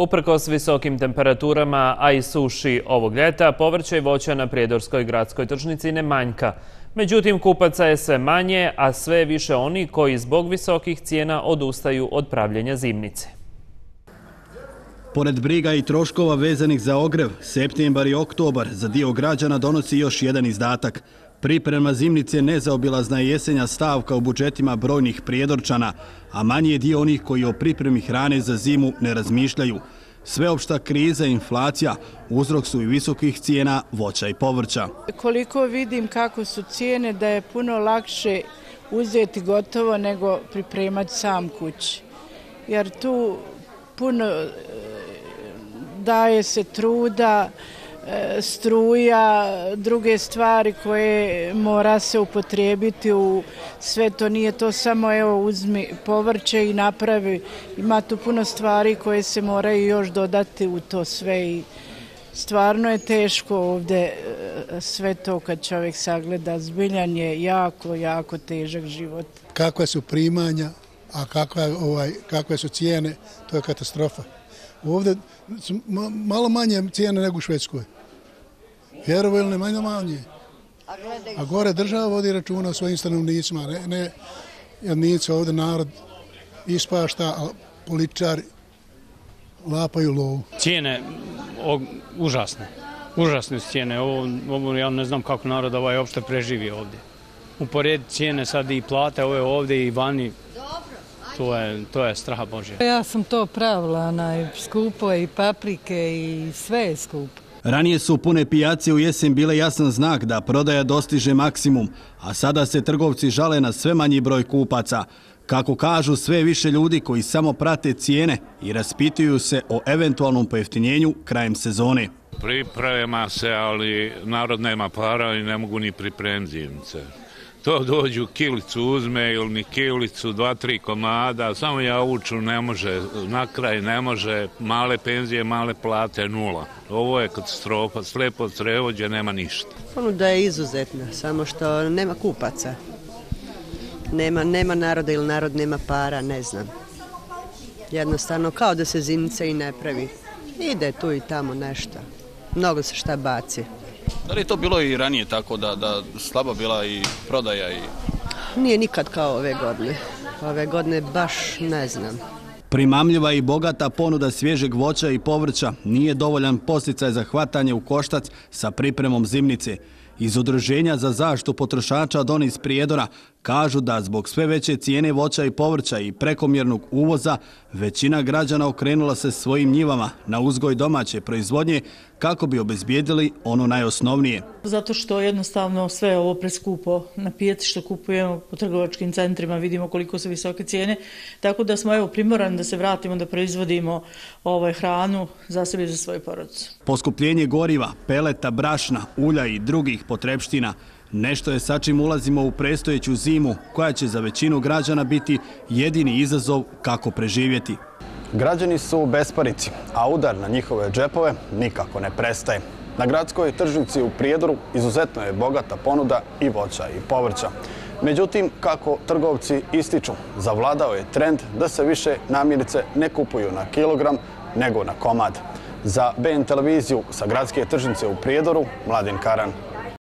Uprkos visokim temperaturama, a i suši ovog ljeta, povrće i voća na Prijedorskoj gradskoj tržnici ne manjka. Međutim, kupaca je sve manje, a sve više oni koji zbog visokih cijena odustaju od pravljenja zimnice. Pored briga i troškova vezanih za ogrev, septembar i oktobar za dio građana donosi još jedan izdatak. Priprema zimnice nezaobilazna je jesenja stavka u budžetima brojnih prijedorčana, a manji je dio onih koji o pripremi hrane za zimu ne razmišljaju. Sveopšta kriza i inflacija uzrok su i visokih cijena voća i povrća. Koliko vidim kako su cijene da je puno lakše uzeti gotovo nego pripremati sam kući. Jer tu puno eh, daje se truda, E, struja, druge stvari koje mora se upotrijebiti u sve to. Nije to samo evo uzmi povrće i napravi. Ima tu puno stvari koje se moraju još dodati u to sve i stvarno je teško ovde e, sve to kad čovjek sagleda. Zbiljan je jako, jako težak život. Kakve su primanja, a kakve, ovaj, kakve su cijene, to je katastrofa. Ovde su malo manje cijene nego u Švedskoj. Vjerovo ili ne manje manje. A gore država vodi računa o svojim stanovnicima. Ne, ne jednice ovde narod ispašta, a političari lapaju lovu. Cijene o, užasne. Užasne su cijene. Ovo, ovo, ja ne znam kako narod ovaj uopšte preživi ovdje. Upored cijene sad i plate ove ovdje i vani. To je, to je straha Božja. Ja sam to pravila, onaj, skupo i paprike i sve je skupo. Ranije su pune pijace u jesen bile jasan znak da prodaja dostiže maksimum, a sada se trgovci žale na sve manji broj kupaca. Kako kažu sve više ljudi koji samo prate cijene i raspituju se o eventualnom pojeftinjenju krajem sezone. Priprema se, ali narod nema para i ne mogu ni pripremiti zimce to dođu kilicu uzme ili ni kilicu, dva, tri komada, samo ja uču ne može, na kraj ne može, male penzije, male plate, nula. Ovo je katastrofa, slepo crevođe, nema ništa. Ono da je izuzetno, samo što nema kupaca. Nema, nema naroda ili narod nema para, ne znam. Jednostavno, kao da se zimce i ne pravi. Ide tu i tamo nešto. Mnogo se šta baci. Da li je to bilo i ranije tako da, da slaba bila i prodaja? I... Nije nikad kao ove godine. Ove godine baš ne znam. Primamljiva i bogata ponuda svježeg voća i povrća nije dovoljan posticaj za hvatanje u koštac sa pripremom zimnice. Iz udruženja za zaštu potrošača Donis Prijedora kažu da zbog sve veće cijene voća i povrća i prekomjernog uvoza većina građana okrenula se svojim njivama na uzgoj domaće proizvodnje kako bi obezbijedili ono najosnovnije. Zato što jednostavno sve ovo preskupo na pijaci što kupujemo po trgovačkim centrima, vidimo koliko su visoke cijene, tako da smo evo primorani da se vratimo da proizvodimo ovaj hranu za sebe i za svoje porodce. Poskupljenje goriva, peleta, brašna, ulja i drugih potrebština Nešto je sa čim ulazimo u prestojeću zimu, koja će za većinu građana biti jedini izazov kako preživjeti. Građani su u besparici, a udar na njihove džepove nikako ne prestaje. Na gradskoj tržnici u Prijedoru izuzetno je bogata ponuda i voća i povrća. Međutim, kako trgovci ističu, zavladao je trend da se više namirnice ne kupuju na kilogram, nego na komad. Za BN televiziju sa gradske tržnice u Prijedoru, Mladen Karan.